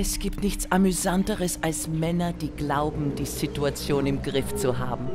Es gibt nichts Amüsanteres als Männer, die glauben, die Situation im Griff zu haben.